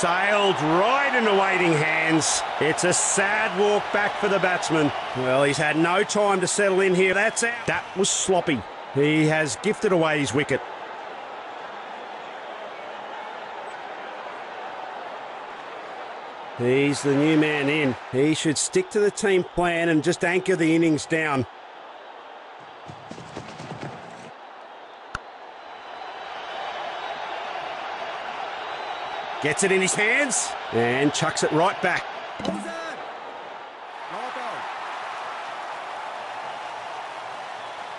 sailed right into waiting hands. It's a sad walk back for the batsman. Well, he's had no time to settle in here. That's out. That was sloppy. He has gifted away his wicket. He's the new man in. He should stick to the team plan and just anchor the innings down. Gets it in his hands and chucks it right back.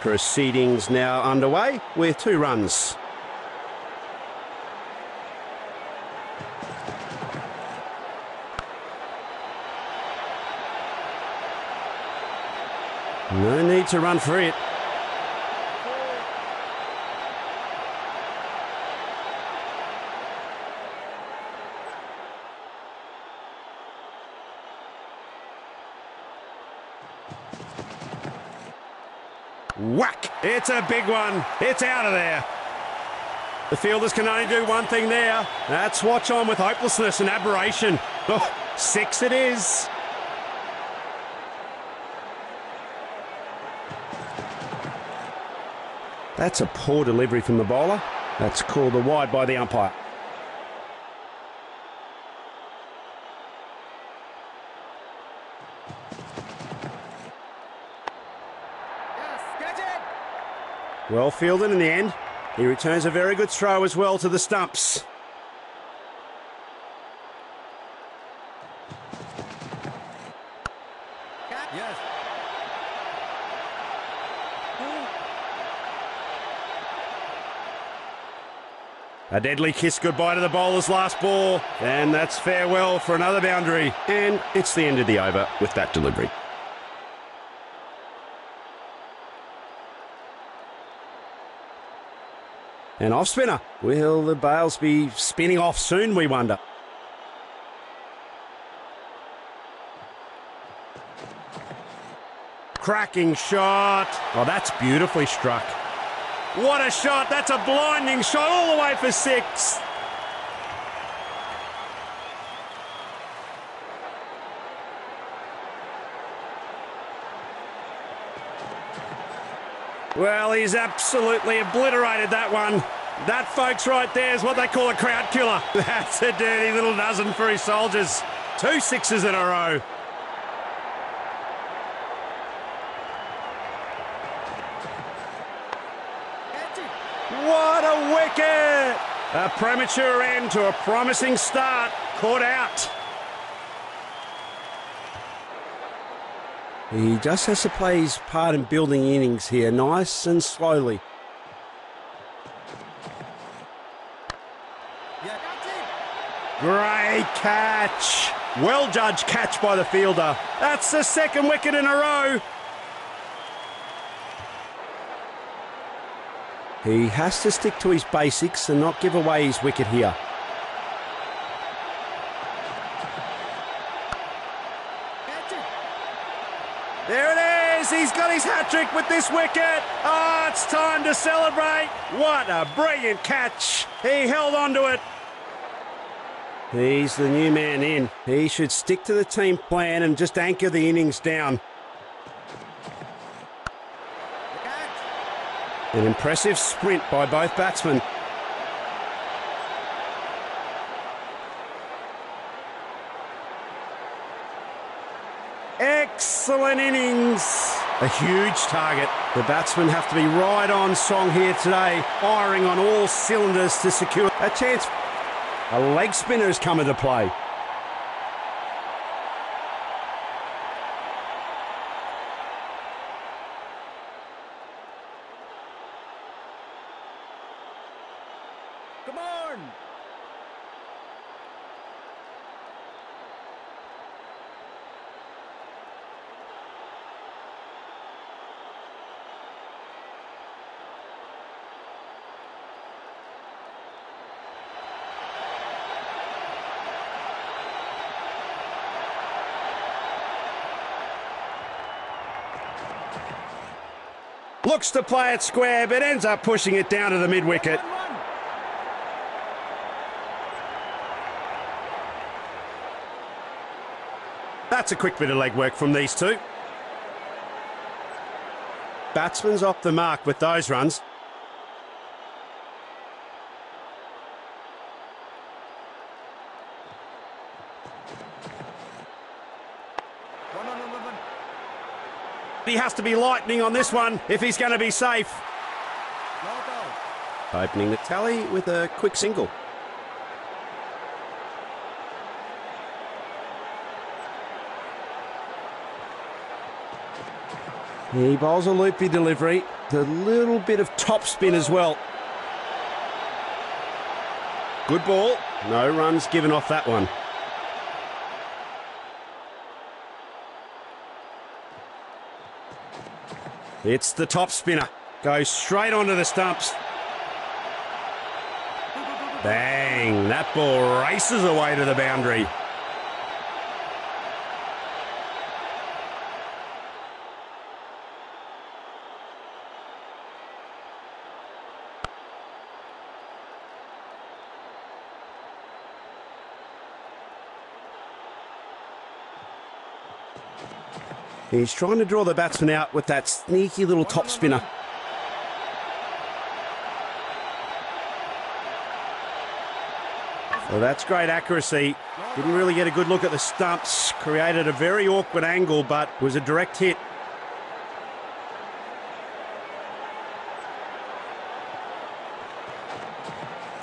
Proceedings now underway with two runs. No need to run for it. Whack! It's a big one. It's out of there. The fielders can only do one thing there. That's watch on with hopelessness and aberration. Oh, six it is. That's a poor delivery from the bowler. That's called a wide by the umpire. Well fielded in the end. He returns a very good throw as well to the stumps. Yes. A deadly kiss goodbye to the bowler's last ball. And that's farewell for another boundary. And it's the end of the over with that delivery. And off spinner. Will the bails be spinning off soon, we wonder? Cracking shot. Oh, that's beautifully struck. What a shot. That's a blinding shot all the way for six. Well, he's absolutely obliterated that one. That, folks, right there is what they call a crowd killer. That's a dirty little dozen for his soldiers. Two sixes in a row. What a wicket! A premature end to a promising start. Caught out. He just has to play his part in building innings here, nice and slowly. Great catch. Well judged catch by the fielder. That's the second wicket in a row. He has to stick to his basics and not give away his wicket here. There it is. He's got his hat trick with this wicket. Oh, it's time to celebrate. What a brilliant catch. He held on to it. He's the new man in. He should stick to the team plan and just anchor the innings down. An impressive sprint by both batsmen. Excellent innings. A huge target. The batsmen have to be right on song here today, firing on all cylinders to secure a chance. A leg spinner has come into play. Come on. Looks to play it square, but ends up pushing it down to the mid-wicket. That's a quick bit of leg work from these two. Batsman's off the mark with those runs. He has to be lightning on this one if he's going to be safe. Opening the tally with a quick single. He bowls a loopy delivery, a little bit of top spin as well. Good ball, no runs given off that one. It's the top spinner. Goes straight onto the stumps. Bang! That ball races away to the boundary. He's trying to draw the batsman out with that sneaky little top spinner. Well, that's great accuracy. Didn't really get a good look at the stumps. Created a very awkward angle, but was a direct hit.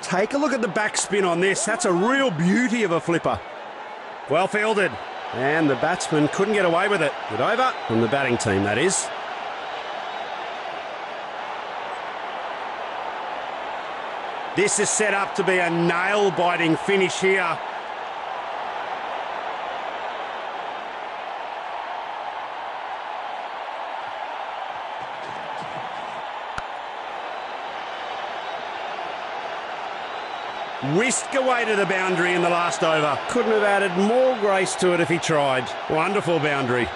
Take a look at the backspin on this. That's a real beauty of a flipper. Well fielded. And the batsman couldn't get away with it. Good over from the batting team, that is. This is set up to be a nail biting finish here. Whisked away to the boundary in the last over. Couldn't have added more grace to it if he tried. Wonderful boundary.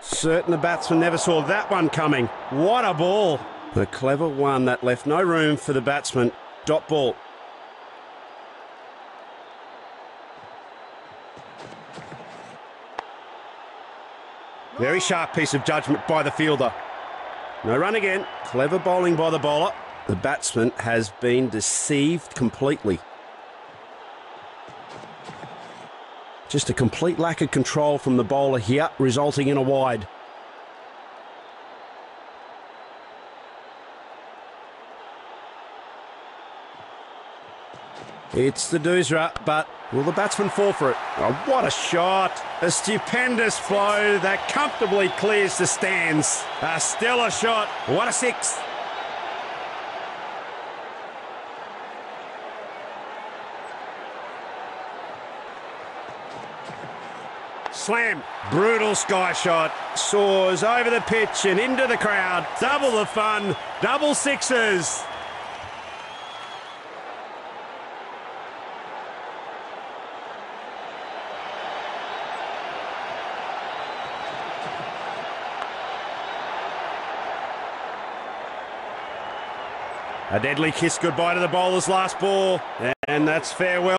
Certain the batsman never saw that one coming. What a ball. The clever one that left no room for the batsman. Dot ball. Very sharp piece of judgment by the fielder. No run again. Clever bowling by the bowler. The batsman has been deceived completely. Just a complete lack of control from the bowler here, resulting in a wide. It's the Doosra, but will the batsman fall for it? Oh, what a shot! A stupendous flow that comfortably clears the stands. A stellar shot. What a six! Slam. Brutal sky shot. Soars over the pitch and into the crowd. Double the fun. Double sixes. A deadly kiss goodbye to the bowler's last ball. And that's farewell.